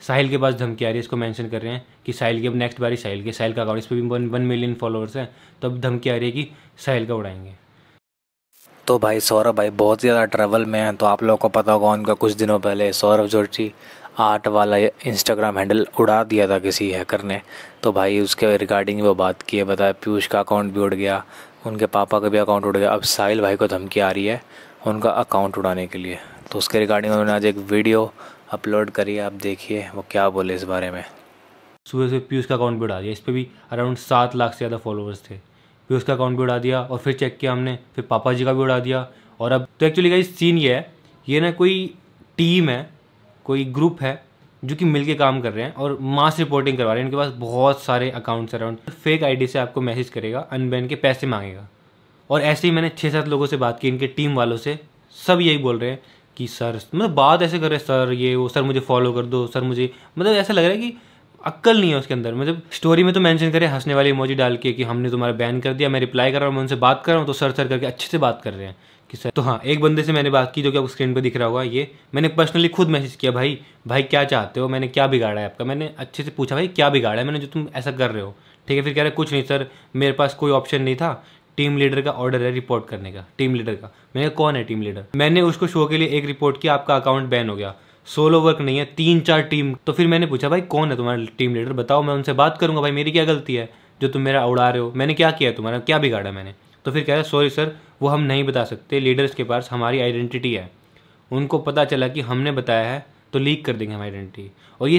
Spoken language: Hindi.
साहिल के पास धमकी आ रही है, इसको मेंशन कर रहे हैं कि साहिल की अब नेक्स्ट बारी साहिल के, साहिल का अकाउंट इस पर भी वन वन मिलियन फॉलोअर्स हैं तो अब धमकी आ रही है कि साहिल का उड़ाएँगे। तो भाई सौरभ भाई, बहुत ज़्यादा ट्रैवल में हैं तो आप लोगों को पता होगा उनका कुछ दिनों पहले सौरभ जोशी आर्ट वाला इंस्टाग्राम हैंडल उड़ा दिया था किसी हैकर ने। तो भाई उसके रिगार्डिंग वो बात की है, बताया पीयूष का अकाउंट भी उड़ गया, उनके पापा का भी अकाउंट उड़ गया। अब साहिल भाई को धमकी आ रही है उनका अकाउंट उड़ाने के लिए। तो उसके रिगार्डिंग उन्होंने आज एक वीडियो अपलोड करिए, आप देखिए वो क्या बोले इस बारे में। सुबह से पीयूष का अकाउंट भी उड़ा दिया, इस पर भी अराउंड सात लाख से ज़्यादा फॉलोअर्स थे। पीयूष का अकाउंट भी उड़ा दिया और फिर चेक किया हमने, फिर पापा जी का भी उड़ा दिया। और अब तो एक्चुअली का सीन ये है, ये ना कोई टीम है, कोई ग्रुप है, जो कि मिलके काम कर रहे हैं और मास रिपोर्टिंग करवा रहे हैं। इनके पास बहुत सारे अकाउंट्स अराउंड फेक आईडी से आपको मैसेज करेगा अनबैन के पैसे मांगेगा। और ऐसे ही मैंने छः सात लोगों से बात की, इनके टीम वालों से, सब यही बोल रहे हैं कि सर मतलब बात ऐसे कर रहे सर, ये वो, सर मुझे फॉलो कर दो, सर मुझे मतलब ऐसा लग रहा है कि अक्ल नहीं है उसके अंदर। मतलब स्टोरी में तो मेंशन करे, हंसने वाली इमोजी डाल के कि हमने तुम्हारा बैन कर दिया, मैं रिप्लाई कर रहा हूँ, मैं उनसे बात कर रहा हूँ तो सर सर करके अच्छे से बात कर रहे हैं कि सर तो हाँ एक बंदे से मैंने बात की जो कि आपको स्क्रीन पर दिख रहा होगा, ये मैंने पर्सनली खुद मैसेज किया, भाई भाई क्या चाहते हो? मैंने क्या बिगाड़ा है आपका? मैंने अच्छे से पूछा, भाई, क्या बिगाड़ा है? मैंने जो तुम ऐसा कर रहे हो। ठीक है, फिर कह रहे कुछ नहीं सर, मेरे पास कोई ऑप्शन नहीं था। टीम लीडर का ऑर्डर है रिपोर्ट करने का, टीम लीडर का। मैंने कौन है टीम लीडर? मैंने उसको शो के लिए एक रिपोर्ट किया, आपका अकाउंट बैन हो गया। सोलो वर्क नहीं है तीन चार टीम तो फिर मैंने पूछा, भाई, कौन है तुम्हारा टीम लीडर बताओ, मैं उनसे बात करूँगा, भाई, मेरी क्या गलती है? जो तुम मेरा उड़ा रहे हो। मैंने क्या किया तुम्हारा? क्या बिगाड़ा मैंने? तो फिर कह रहा सॉरी सर वो हम नहीं बता सकते। लीडर्स के पास हमारी आइडेंटिटी है। उनको पता चला कि हमने बताया है तो लीक कर देंगे हम आइडेंटिटी और ये